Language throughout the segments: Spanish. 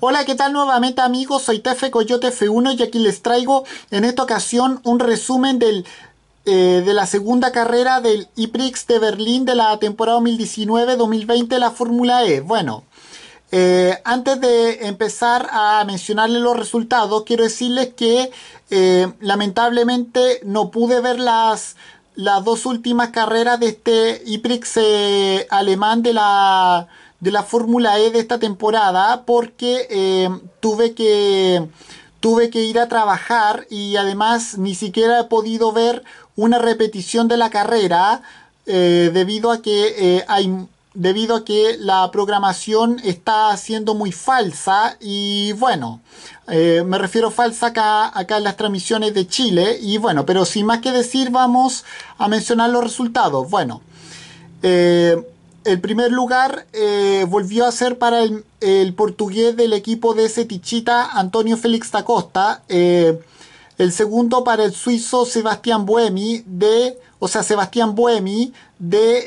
Hola, ¿qué tal nuevamente amigos? Soy Tefe Coyote F1 y aquí les traigo en esta ocasión un resumen eh, de la segunda carrera del IPRIX de Berlín de la temporada 2019-2020 de la Fórmula E. Bueno, eh, antes de empezar a mencionarles los resultados, quiero decirles que eh, lamentablemente no pude ver las, las dos últimas carreras de este IPRIX alemán de la de la Fórmula E de esta temporada porque eh, tuve que tuve que ir a trabajar y además ni siquiera he podido ver una repetición de la carrera eh, debido a que eh, hay debido a que la programación está siendo muy falsa y bueno, me refiero falsa acá, acá en las transmisiones de Chile y bueno, pero sin más que decir vamos a mencionar los resultados. Bueno, el primer lugar eh, volvió a ser para el, portugués del equipo de Setichita, Antonio Félix da Costa. Eh, el segundo para el suizo Sebastián Buemi, de, o sea, Sebastián Buemi, de,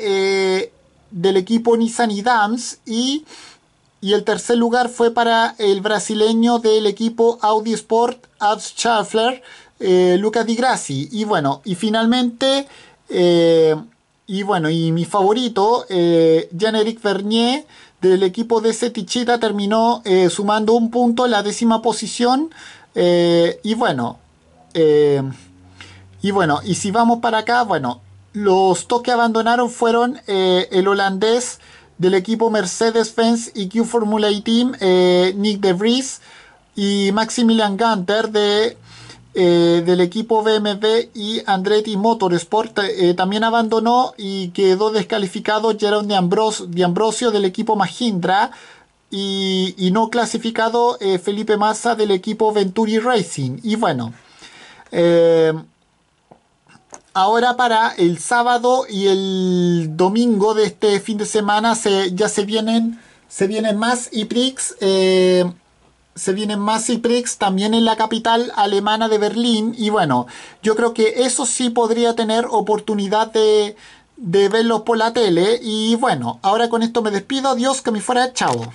eh, del equipo Nissan y Dams. Y, el tercer lugar fue para el brasileño del equipo Audi Sport, Abs Schaffler, Lucas Di Grassi. Y bueno, y finalmente... Y bueno, y mi favorito, eh, Jean-Éric Vernier, del equipo de Setichita, terminó eh, sumando un punto en la décima posición. Eh, y bueno, y bueno, y si vamos para acá, bueno, los dos que abandonaron fueron el holandés del equipo Mercedes-Benz EQ Formula E Team, Nick De Vries, y Maximilian Gunter de eh, del equipo BMW y Andretti Motorsport eh, también abandonó y quedó descalificado Jerome de, Ambrosio del equipo Mahindra y, no clasificado eh, Felipe Massa del equipo Venturi Racing. Y bueno, ahora para el sábado y el domingo de este fin de semana se, ya se vienen, se vienen más IPRIX se vienen más Ciprix también en la capital alemana de Berlín. Y bueno, yo creo que eso sí podría tener oportunidad de, de verlos por la tele. Y bueno, ahora con esto me despido. Adiós, que me fuera. Chao.